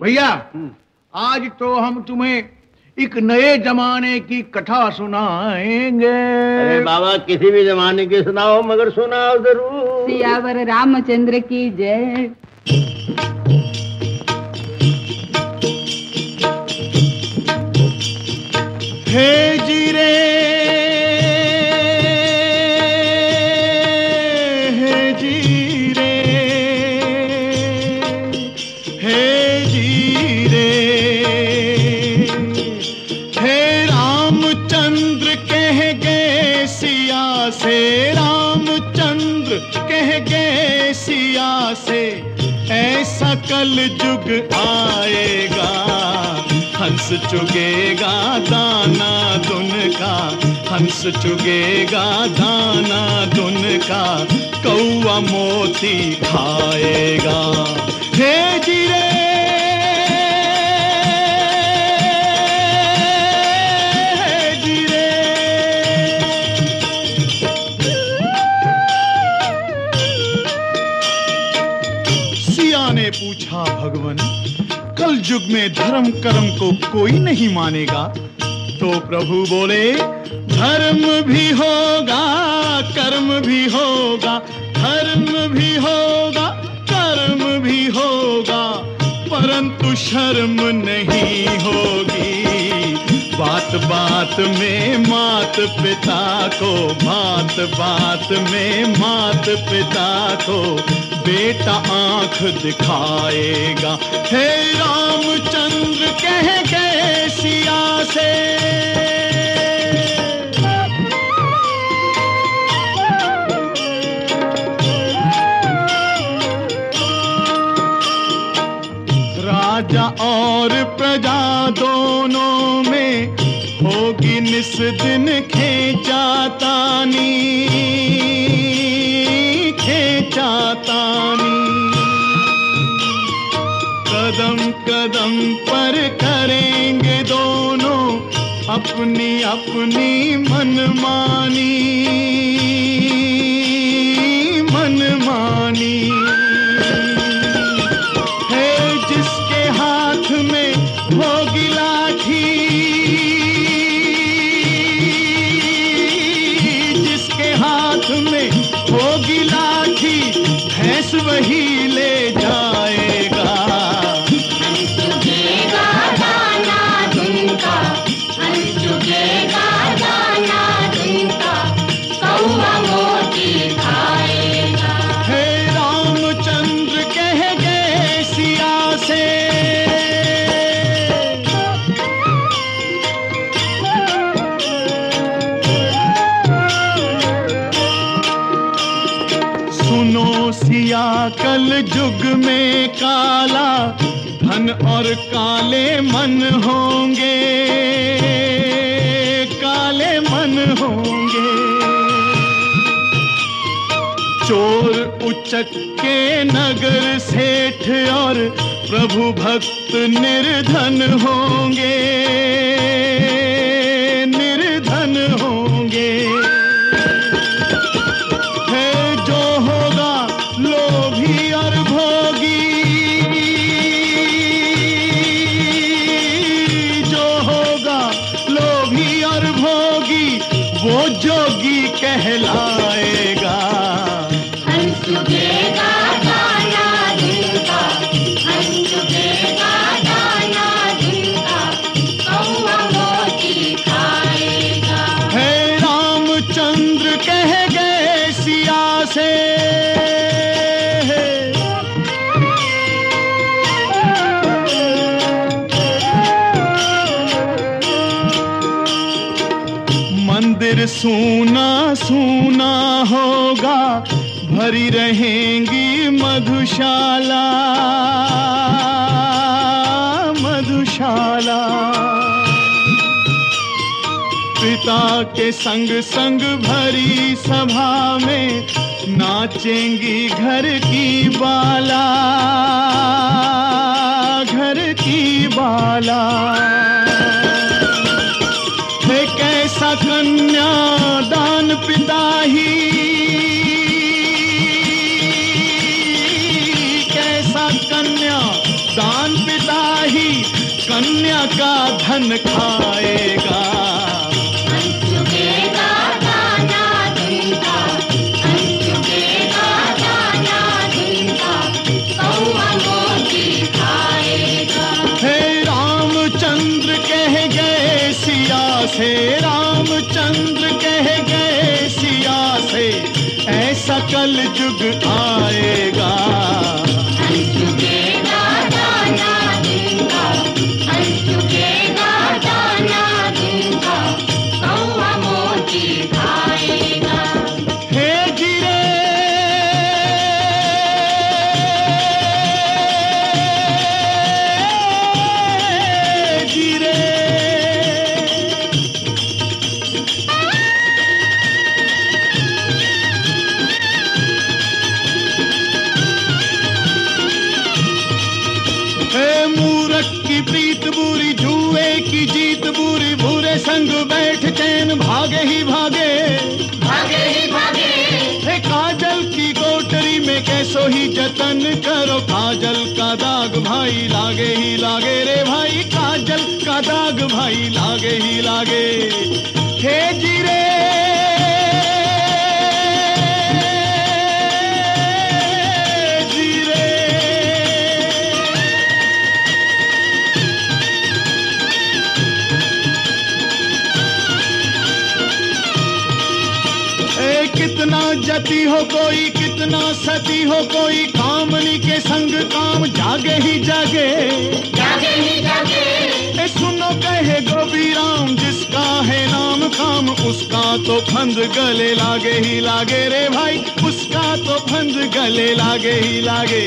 भैया आज तो हम तुम्हें एक नए जमाने की कथा सुनाएँगे। अरे बाबा किसी भी जमाने की सुनाओ मगर सुनाओ ज़रूर। सियावर रामचंद्र की जय। सिया से ऐसा कल जुग आएगा। हंस चुगेगा दाना दुन का, हंस चुगेगा दाना दुन का कौआ मोती खाएगा। हे जीरे पूछा भगवन कल युग में धर्म कर्म को कोई नहीं मानेगा। तो प्रभु बोले, धर्म भी होगा, कर्म भी होगा, धर्म भी होगा, कर्म भी होगा, परंतु शर्म नहीं होगी। बात बात में मात पिता को, बात बात में मात पिता को बेटा आँख दिखाएगा। हे रामचंद्र, कह गए सिया से राजा और प्रजा दोनों में होगी निस दिन खेचातानी खेचातानी कदम कदम पर करेंगे दोनों अपनी अपनी मनमानी। नहीं धन और काले मन होंगे, काले मन होंगे। चोर उचक के नगर सेठ और प्रभु भक्त निर्धन होंगे। सूना सूना होगा, भरी रहेंगी मधुशाला। मधुशाला। पिता के संग संग भरी सभा में नाचेंगी घर की बाला, घर की बाला। का धन खाएगा। से रामचंद्र कह गए सिया से ऐसा कल युग की जीत बुरे भूरे संग बैठ चैन भागे ही भागे। भागे ही भागे। हे काजल की कोटरी में कैसो ही जतन करो। काजल का दाग भाई लागे ही लागे रे भाई। काजल का दाग भाई लागे ही लागे। हे जती हो कोई कितना सती हो कोई कामनी के संग काम जागे ही जागे। जागे ही जागे। ए सुनो कहे गोभी राम जिसका है नाम काम उसका तो फंद गले लागे ही लागे रे भाई उसका तो फंद गले लागे ही लागे।